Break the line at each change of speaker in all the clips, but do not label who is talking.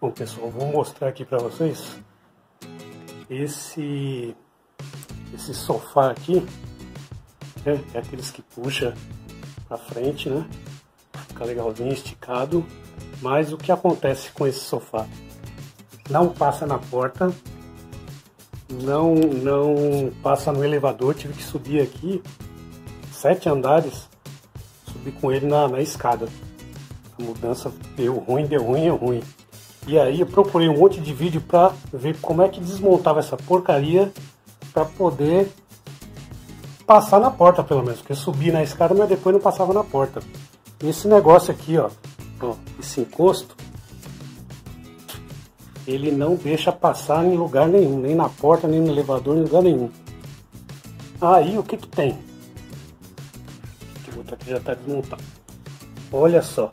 Bom pessoal, vou mostrar aqui para vocês esse esse sofá aqui né? é aqueles que puxa para frente, né? Fica legalzinho esticado. Mas o que acontece com esse sofá? Não passa na porta, não não passa no elevador. Tive que subir aqui sete andares, subir com ele na, na escada. A mudança deu ruim, deu ruim, deu ruim. E aí eu procurei um monte de vídeo para ver como é que desmontava essa porcaria para poder passar na porta pelo menos, porque eu subi na escada, mas depois não passava na porta. E esse negócio aqui, ó, ó, esse encosto, ele não deixa passar em lugar nenhum, nem na porta, nem no elevador, em lugar nenhum. Aí o que que tem? O outro aqui já está desmontado. Olha só,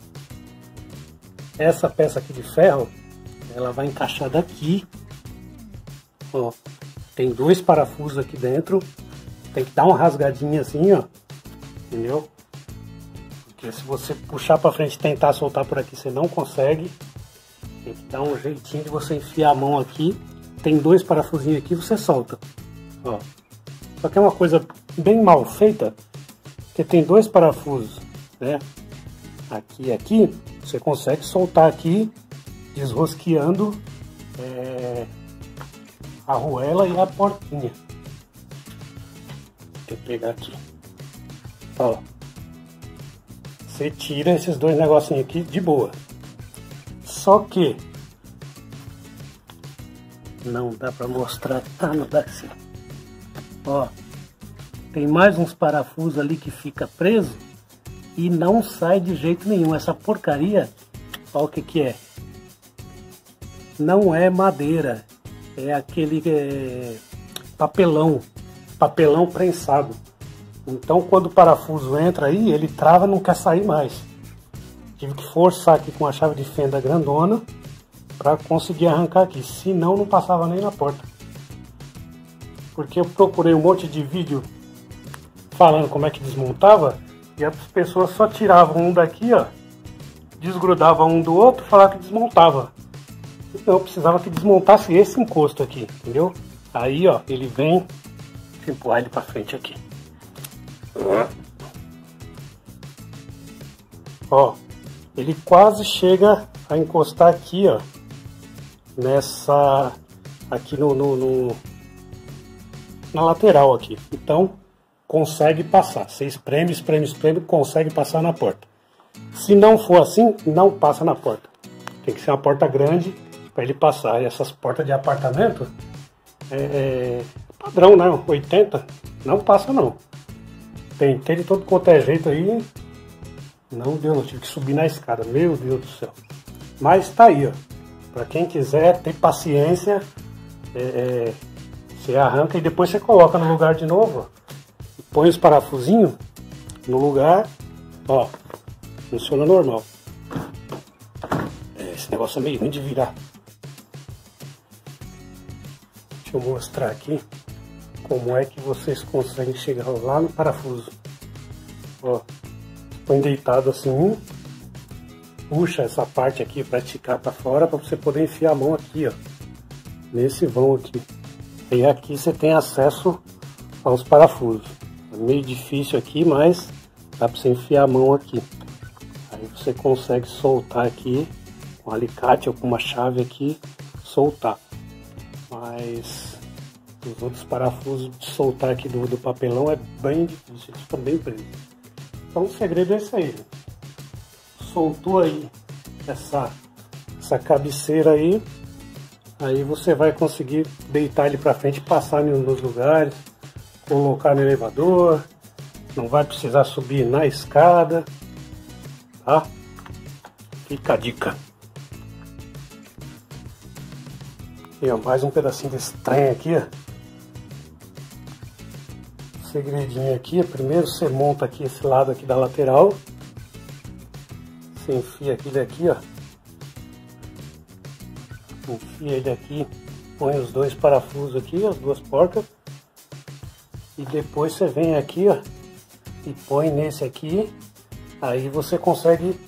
essa peça aqui de ferro, ela vai encaixar daqui. Ó, tem dois parafusos aqui dentro. Tem que dar uma rasgadinha assim, ó. Entendeu? Porque se você puxar para frente e tentar soltar por aqui, você não consegue. Tem que dar um jeitinho de você enfiar a mão aqui. Tem dois parafusinhos aqui, você solta. Ó. Só que é uma coisa bem mal feita, porque tem dois parafusos, né? Aqui aqui, você consegue soltar aqui, desrosqueando é, a arruela e a portinha. Vou pegar aqui. Ó. Você tira esses dois negocinhos aqui de boa. Só que não dá para mostrar, tá? Não dá assim. Ó, tem mais uns parafusos ali que fica preso e não sai de jeito nenhum. Essa porcaria, olha o que que é. Não é madeira, é aquele é, papelão, papelão prensado. Então quando o parafuso entra aí, ele trava e não quer sair mais. Tive que forçar aqui com a chave de fenda grandona para conseguir arrancar aqui, senão não passava nem na porta. Porque eu procurei um monte de vídeo falando como é que desmontava e as pessoas só tiravam um daqui, ó, desgrudava um do outro, falava que desmontava. Então eu precisava que desmontasse esse encosto aqui, entendeu? Aí, ó, ele vem, eu empurrar ele para frente aqui. Ó, ele quase chega a encostar aqui, ó, nessa, aqui no, no, no na lateral aqui. Então, consegue passar. Você espreme, espreme, espreme, consegue passar na porta. Se não for assim, não passa na porta. Tem que ser uma porta grande para ele passar. E essas portas de apartamento é, é, padrão, né? 80, não passa não. Tentei de todo quanto é jeito aí, não deu, não tive que subir na escada. Meu Deus do céu. Mas tá aí, ó. Para quem quiser, ter paciência, é, é, você arranca e depois você coloca no lugar de novo. Põe os parafusinhos no lugar, ó, funciona normal. É, esse negócio é meio ruim de virar. Deixa eu mostrar aqui como é que vocês conseguem chegar lá no parafuso. Ó, põe deitado assim, puxa essa parte aqui para esticar para fora para você poder enfiar a mão aqui, ó, nesse vão aqui. E aqui você tem acesso aos parafusos. Meio difícil aqui, mas dá para você enfiar a mão aqui. Aí você consegue soltar aqui com um alicate ou com uma chave aqui, soltar. Mas os outros parafusos de soltar aqui do, do papelão é bem difícil, eles ficam bem presos. Então o segredo é esse aí. Soltou aí essa, essa cabeceira aí, aí você vai conseguir deitar ele para frente passar nos lugares colocar no elevador, não vai precisar subir na escada, tá? Fica a dica. E ó, mais um pedacinho desse trem aqui, ó. Segredinho aqui, primeiro você monta aqui esse lado aqui da lateral. Você enfia aquele aqui, ó. Enfia ele aqui, põe os dois parafusos aqui, as duas porcas. E depois você vem aqui, ó, e põe nesse aqui, aí você consegue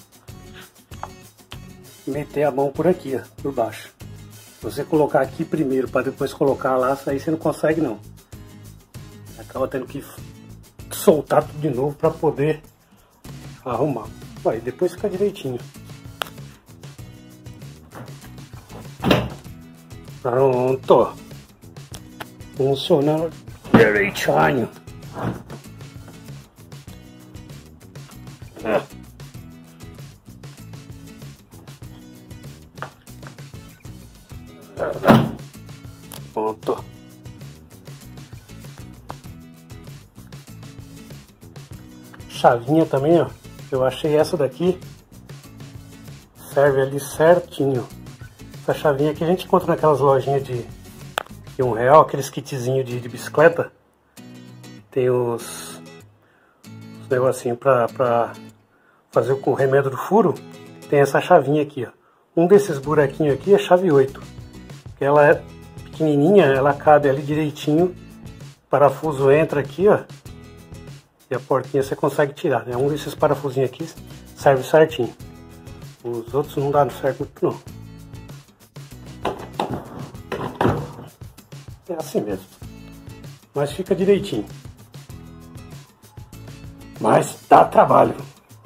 meter a mão por aqui, ó, por baixo. Você colocar aqui primeiro para depois colocar lá, aí você não consegue não. Acaba tendo que soltar tudo de novo para poder arrumar. Aí depois fica direitinho. Pronto. Funcionando direitinho. Pronto. Chavinha também, ó. Eu achei essa daqui. Serve ali certinho. Essa chavinha aqui a gente encontra naquelas lojinhas de, um real, aqueles kitzinhos de, de bicicleta. Tem os, os negocinhos pra, pra fazer o corrimento do furo. Tem essa chavinha aqui, ó. Um desses buraquinhos aqui é chave 8. Ela é pequenininha, ela cabe ali direitinho. O parafuso entra aqui, ó. E a portinha você consegue tirar, né? Um desses parafusinhos aqui serve certinho. Os outros não dá certo muito não. É assim mesmo. Mas fica direitinho. Mas dá trabalho.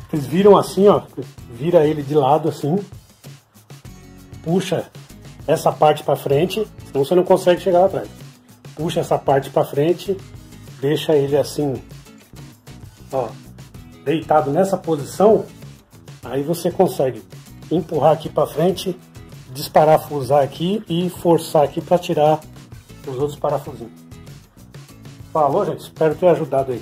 Vocês viram assim, ó. Vira ele de lado assim. Puxa essa parte para frente, senão você não consegue chegar lá atrás. Puxa essa parte para frente, deixa ele assim, ó, deitado nessa posição, aí você consegue empurrar aqui para frente, desparafusar aqui e forçar aqui para tirar os outros parafusinhos. Falou, gente? Espero ter ajudado aí.